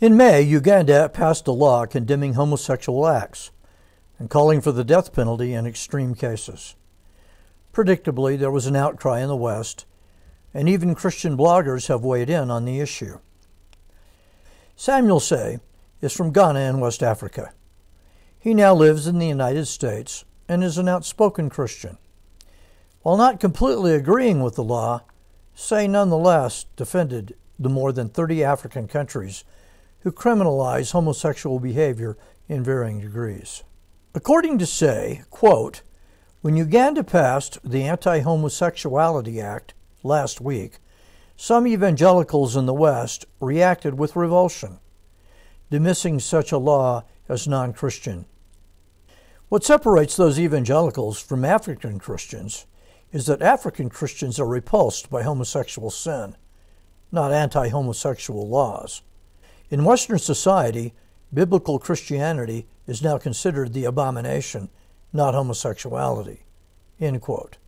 In May, Uganda passed a law condemning homosexual acts and calling for the death penalty in extreme cases. Predictably, there was an outcry in the West, and even Christian bloggers have weighed in on the issue. Samuel Sey is from Ghana in West Africa. He now lives in the United States and is an outspoken Christian. While not completely agreeing with the law, Sey nonetheless defended the more than 30 African countries who criminalize homosexual behavior in varying degrees. According to Sey, quote, when Uganda passed the Anti Homosexuality Act last week, some evangelicals in the West reacted with revulsion, dismissing such a law as non Christian. What separates those evangelicals from African Christians is that African Christians are repulsed by homosexual sin, not anti homosexual laws. In Western society, biblical Christianity is now considered the abomination, not homosexuality. End quote.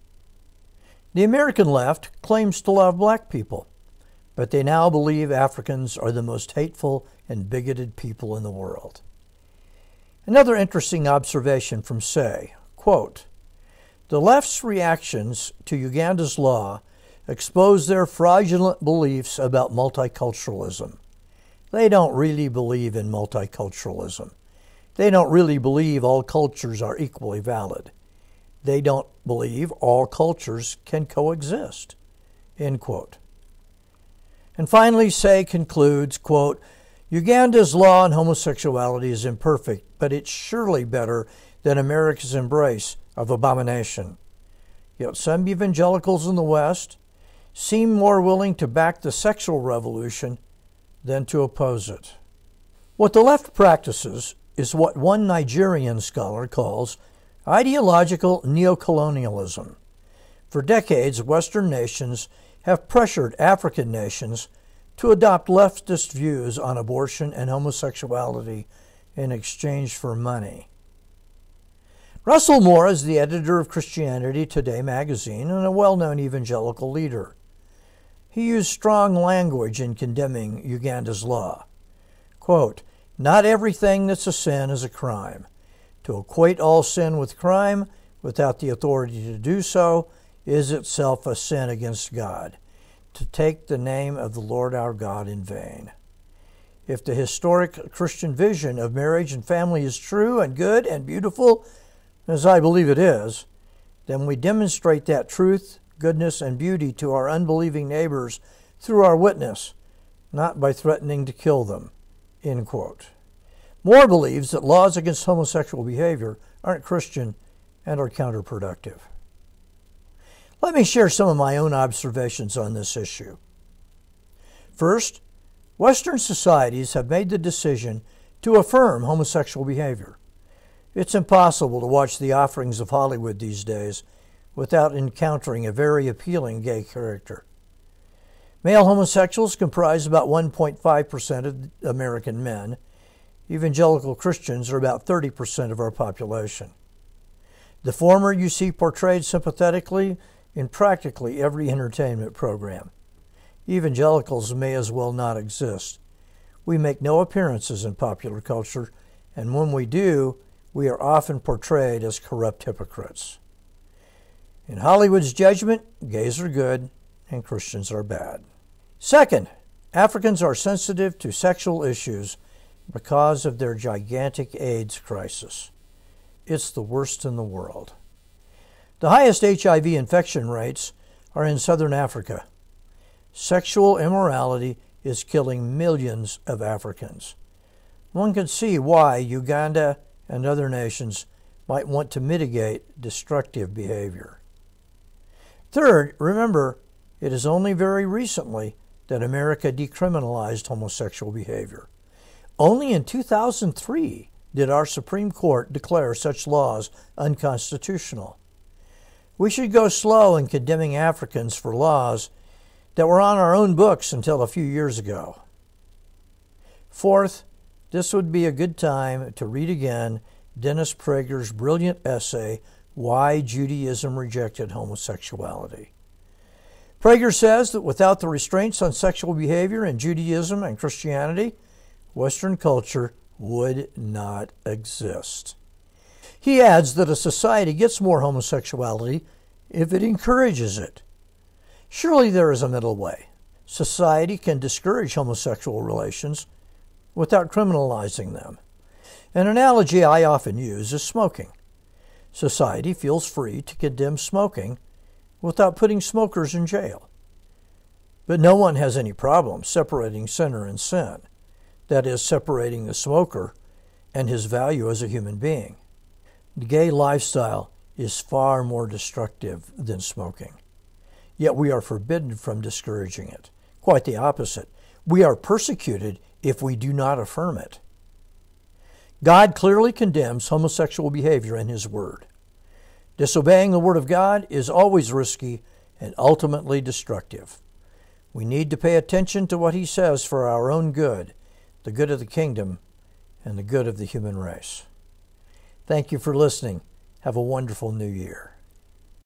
The American left claims to love black people, but they now believe Africans are the most hateful and bigoted people in the world. Another interesting observation from Sey quote, the left's reactions to Uganda's law expose their fraudulent beliefs about multiculturalism. They don't really believe in multiculturalism. They don't really believe all cultures are equally valid. They don't believe all cultures can coexist. End quote. And finally, Sey concludes, quote, Uganda's law on homosexuality is imperfect, but it's surely better than America's embrace of abomination. Yet some evangelicals in the West seem more willing to back the sexual revolution than to oppose it. What the left practices is what one Nigerian scholar calls ideological neocolonialism. For decades, Western nations have pressured African nations to adopt leftist views on abortion and homosexuality in exchange for money. Russell Moore is the editor of Christianity Today magazine and a well known evangelical leader. He used strong language in condemning Uganda's law. Quote, Not everything that's a sin is a crime. To equate all sin with crime without the authority to do so is itself a sin against God. To take the name of the Lord our God in vain. If the historic Christian vision of marriage and family is true and good and beautiful, as I believe it is, then we demonstrate that truth, goodness, and beauty to our unbelieving neighbors through our witness, not by threatening to kill them. End quote. Moore believes that laws against homosexual behavior aren't Christian and are counterproductive. Let me share some of my own observations on this issue. First, Western societies have made the decision to affirm homosexual behavior. It's impossible to watch the offerings of Hollywood these days without encountering a very appealing gay character. Male homosexuals comprise about 1.5% of American men. Evangelical Christians are about 30% of our population. The former you see portrayed sympathetically in practically every entertainment program. Evangelicals may as well not exist. We make no appearances in popular culture, and when we do, we are often portrayed as corrupt hypocrites. In Hollywood's judgment, gays are good and Christians are bad. Second, Africans are sensitive to sexual issues because of their gigantic AIDS crisis. It's the worst in the world. The highest HIV infection rates are in southern Africa. Sexual immorality is killing millions of Africans. One can see why Uganda and other nations might want to mitigate destructive behavior. Third, remember, it is only very recently that America decriminalized homosexual behavior. Only in 2003 did our Supreme Court declare such laws unconstitutional. We should go slow in condemning Africans for laws that were on our own books until a few years ago. Fourth, this would be a good time to read again Dennis Prager's brilliant essay, Why Judaism Rejected Homosexuality. Prager says that without the restraints on sexual behavior in Judaism and Christianity, Western culture would not exist. He adds that a society gets more homosexuality if it encourages it. Surely there is a middle way. Society can discourage homosexual relations without criminalizing them. An analogy I often use is smoking. Society feels free to condemn smoking without putting smokers in jail. But no one has any problem separating sinner and sin, that is, separating the smoker and his value as a human being. The gay lifestyle is far more destructive than smoking. Yet we are forbidden from discouraging it. Quite the opposite. We are persecuted if we do not affirm it. God clearly condemns homosexual behavior in His Word. Disobeying the Word of God is always risky and ultimately destructive. We need to pay attention to what He says for our own good, the good of the kingdom, and the good of the human race. Thank you for listening. Have a wonderful new year.